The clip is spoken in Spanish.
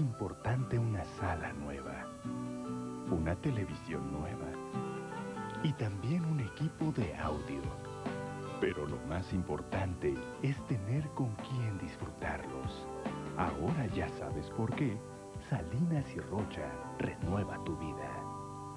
importante una sala nueva, una televisión nueva y también un equipo de audio. Pero lo más importante es tener con quién disfrutarlos. Ahora ya sabes por qué Salinas y Rocha renueva tu.